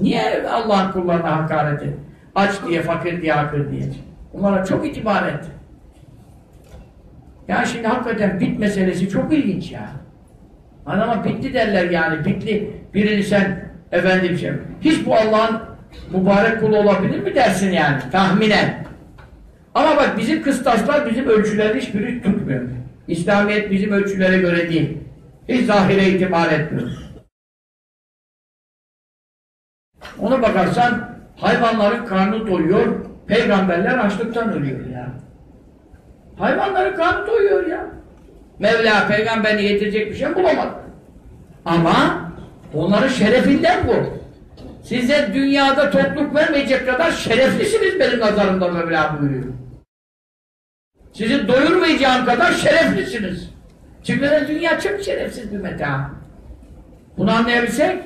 Niye Allah'ın kullarına hakaret et? Aç diye, fakir diye, hakir diye. Bunlara çok itibar et. Ya şimdi hakikaten bit meselesi çok ilginç ya. Adama bitti derler yani. Bitli birini sen efendim şey. Hiç bu Allah'ın mübarek kulu olabilir mi dersin yani tahminen. Ama bak bizim kıstaslar bizim ölçüler hiçbiri tutmuyor. İslamiyet bizim ölçülere göre değil. Hiç zahire itibar etmiyor. Ona bakarsan hayvanların karnı doyuyor, peygamberler açlıktan ölüyor ya. Hayvanların karnı doyuyor ya. Mevla peygamberini yetirecek bir şey bulamadı. Ama onların şerefinden bu. Size dünyada topluluk vermeyecek kadar şereflisiniz benim nazarımda Mevla buyuruyor. Sizi doyurmayacağım kadar şereflisiniz. Çünkü dünya çok şerefsiz bir meta. Bunu anlayabilsek